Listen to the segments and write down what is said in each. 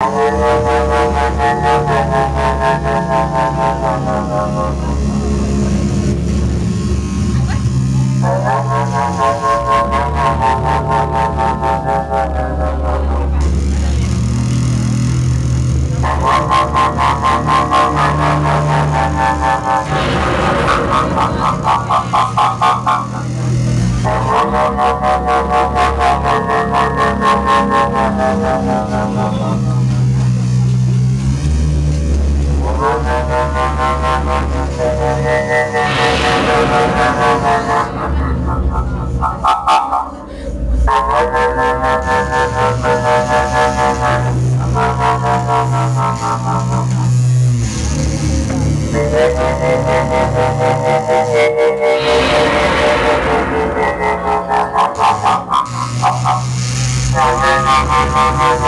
Thank Ha ha ha!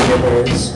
we were